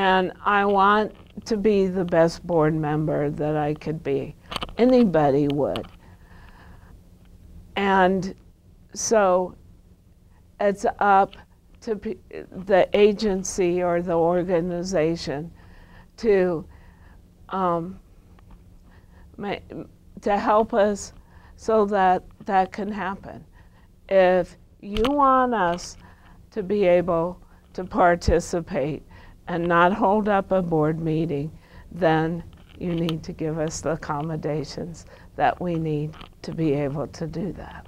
And I want to be the best board member that I could be. Anybody would. And so it's up to the agency or the organization to um, to help us so that that can happen. If you want us to be able to participate and not hold up a board meeting, then you need to give us the accommodations that we need to be able to do that.